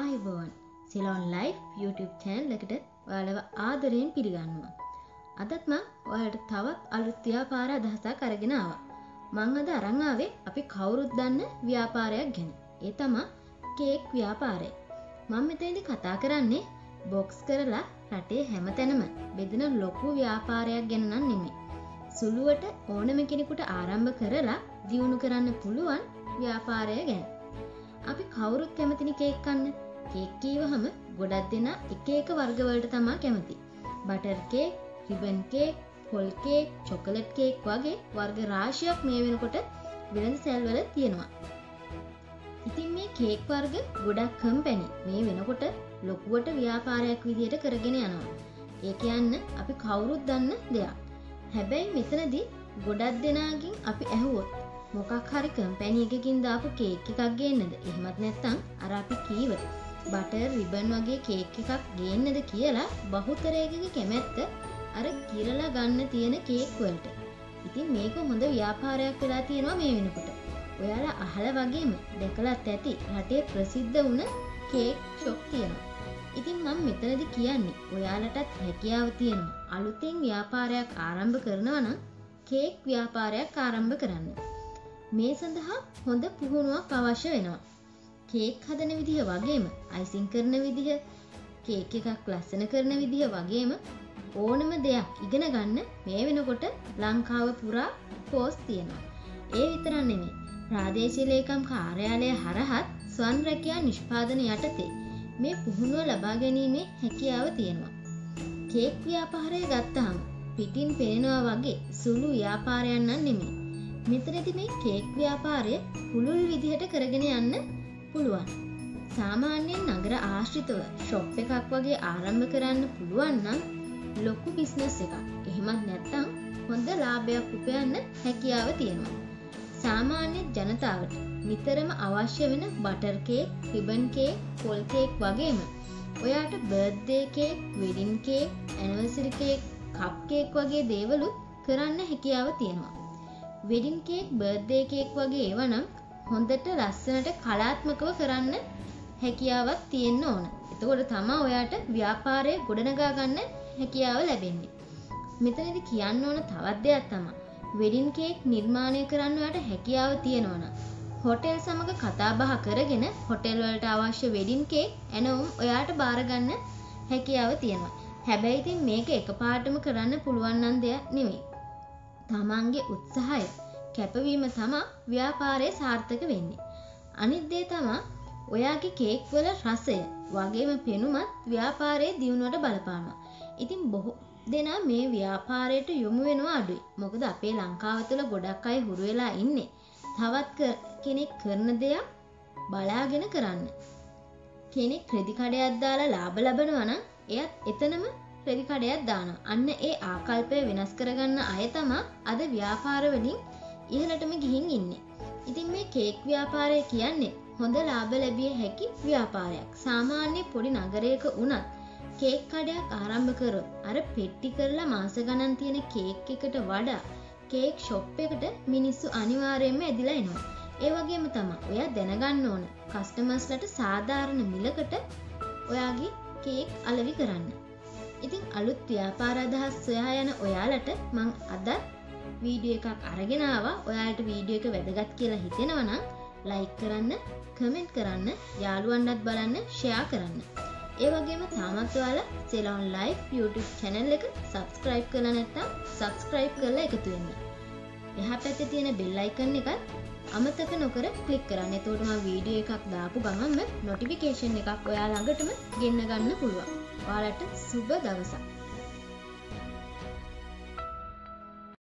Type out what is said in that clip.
ආයුබෝවන් Ceylon ලයි් YouTube channel එකට ඔයාලව ආදරයෙන් පිළිගන්නවා. අදත් මං ඔයාලට තවත් අලුත් ව්‍යාපාර අදහසක් අරගෙන ආවා. මං අද අරංආවේ අපි කවුරුත් දන්න ව්‍යාපාරයක් ගැන. ඒ තමා කේක් ව්‍යාපාරය. මං මෙතනදි කතා කරන්නේ බොක්ස් කරලා රටේ හැම තැනම බෙදෙන ලොකු ව්‍යාපාරයක් ගැන නම් නෙමෙයි. සුළුවට ඕනම කෙනෙකුට ආරම්භ කරලා දියුණු කරන්න පුළුවන් ව්‍යාපාරය ගැන. අපි කවුරුත් කැමතිනි කේක් කන්න කේක් කීවහම ගොඩක් දෙනා එක එක වර්ගවලට තමා කැමති. බටර් කේක්, රිබන් කේක්, පොල් කේක්, චොකලට් කේක් වගේ වර්ග රාශියක් මේ වෙනකොට වෙළඳ සැල්වල තියෙනවා. ඉතින් මේ කේක් වර්ග ගොඩක් කම්පැනි මේ වෙනකොට ලොකුවට ව්‍යාපාරයක් විදියට කරගෙන යනවා. ඒ කියන්න අපි කවුරුත් දන්න දෙයක්. හැබැයි මෙතනදී ගොඩක් දෙනාගින් අපි ඇහුවොත් මොකක් හරි කම්පැනි එකකින් දාපු කේක් එකක් ගේන්නද එහෙමත් නැත්තම් අර අපි කීව බටර් රිබන් වගේ කේක් එකක් ගේන්නද කියලා බහුතරයකගේ කැමැත්ත අර කිරලා ගන්න තියෙන කේක් වලට. ඉතින් මේක හොඳ ව්‍යාපාරයක් වෙලා තියෙනවා මේ වෙනකොට. ඔයාලා අහලා වගේම දැකලත් ඇති රටේ ප්‍රසිද්ධ වුණ කේක් ෂොප් තියෙනවා. ඉතින් මම මෙතනදි කියන්නේ ඔයාලටත් හැකියාව තියෙනවා අලුතෙන් ව්‍යාපාරයක් ආරම්භ කරනවා නම් කේක් ව්‍යාපාරයක් ආරම්භ කරන්න. මේ සඳහා හොඳ පුහුණුවක් අවශ්‍ය වෙනවා. කේක් හදන විදිහ වගේම අයිසිං කරන විදිහ කේක් එකක් ලස්සන කරන විදිහ වගේම ඕනම දෙයක් ඉගෙන ගන්න මේ වෙනකොට ලංකාව පුරා පෝස් තියෙනවා. ඒ විතරක් නෙමෙයි. ප්‍රාදේශීය ලේකම් කාර්යාලය හරහත් ස්වන් රැකියා නිෂ්පාදන යටතේ මේ පුහුණුව ලබා ගැනීමේ හැකියාව තියෙනවා. කේක් ව්‍යාපාරය ගත්තාම පිටින් පේනවා වගේ සුළු ව්‍යාපාරයක් නම් නෙමෙයි. මෙතනදි මේ කේක් ව්‍යාපාරය පුළුල් විදිහට කරගෙන යන්න පුළුවන්. සාමාන්‍යයෙන් නගර ආශ්‍රිතව ෂොප් එකක් වගේ ආරම්භ කරන්න පුළුවන් නම් ලොකු බිස්නස් එකක්. එහෙමත් නැත්නම් හොඳ ලාභයක් උපයන්න හැකියාව තියෙනවා. සාමාන්‍ය ජනතාවට නිතරම අවශ්‍ය වෙන බටර් කේක්, රිබන් කේක්, පොල් කේක් වගේම ඔයාට birthday cake, wedding cake, anniversary cake, cup cake වගේ දේවලුත් කරන්න හැකියාව තියෙනවා. වෙඩින් කේක්, බර්ත්ඩේ කේක් වගේ ඒවා නම් හොඳට ලස්සනට කලාත්මකව කරන්න හැකියාවක් තියෙන්න ඕන. එතකොට තමා ඔයාට ව්‍යාපාරය ගොඩනගා ගන්න හැකියාව ලැබෙන්නේ. මෙතනදි කියන්න ඕන තවත් දෙයක් තමයි වෙඩින් කේක් නිර්මාණය කරන්න ඔයාට හැකියාව තියෙනවා නම් හොටෙල් සමග කතා බහ කරගෙන හොටෙල් වලට අවශ්‍ය වෙඩින් කේක් එනවුම් ඔයාට බාර ගන්න හැකියාව තියෙනවා. හැබැයි ඉතින් මේක එකපාරටම කරන්න පුළුවන් නම් දෙයක් නෙවෙයි. තමන්ගේ උත්සාහය කැපවීම තමා ව්‍යාපාරයේ සාර්ථක වෙන්නේ. අනිත් දේ තමා ඔයාගේ කේක් වල රසය වගේම පෙනුමත් ව්‍යාපාරයේ දියුණුවට බලපානවා. ඉතින් බොහෝ දෙනා මේ ව්‍යාපාරයට යොමු වෙනවා අඩුයි. මොකද අපේ ලංකාව තුළ ගොඩක් අය හුරු වෙලා ඉන්නේ. තවත් කෙනෙක් කරන දෙයක් බලාගෙන කරන්න. කෙනෙක් ක්‍රෙඩි කඩයක් දාලා ලාභ ලබනවා නම් එයත් එතනම ක්‍රෙඩි කඩයක් දානවා. අන්න ඒ ආකල්පය වෙනස් කරගන්න අය තමා අද ව්‍යාපාර වලින් ඉහළටම ගිහින් ඉන්නේ. ඉතින් මේ කේක් ව්‍යාපාරය කියන්නේ හොඳ ලාභ ලැබිය හැකි ව්‍යාපාරයක්. සාමාන්‍ය පොඩි නගරයක වුණත් කේක් කඩයක් ආරම්භ කරොත් අර පෙට්ටි කරලා මාස ගණන් තියෙන කේක් එකට වඩා කේක් ෂොප් එකට මිනිස්සු අනිවාර්යයෙන්ම ඇදිලා එනවා. ඒ වගේම තමයි ඔයා දැනගන්න ඕන කස්ටමර්ස්ලට සාධාරණ මිලකට ඔයාගේ කේක් අලවි කරන්න. ඉතින් අලුත් ව්‍යාපාර අදහස් සොයා යන ඔයාලට මං අදත් වීඩියෝ එකක් අරගෙන ආවා. ඔයාලට වීඩියෝ එක වැදගත් කියලා හිතෙනවා නම් ලයික් කරන්න, කමෙන්ට් කරන්න, යාළුවන්ටත් බලන්න, ෂෙයා කරන්න. ඒ වගේම තාමත් ඔයාලා සෙලොන් ලයිව් YouTube channel එක subscribe කරලා නැත්නම් subscribe කරලා එකතු වෙන්න. එහා පැත්තේ තියෙන bell icon එකත් අමතක නොකර ක්ලික් කරන්න. එතකොට මම වීඩියෝ එකක් දාපු ගමන්ම notification එකක් ඔයා ළඟටම ගෙන්න ගන්න පුළුවන්. ඔයාලට සුබ දවසක්.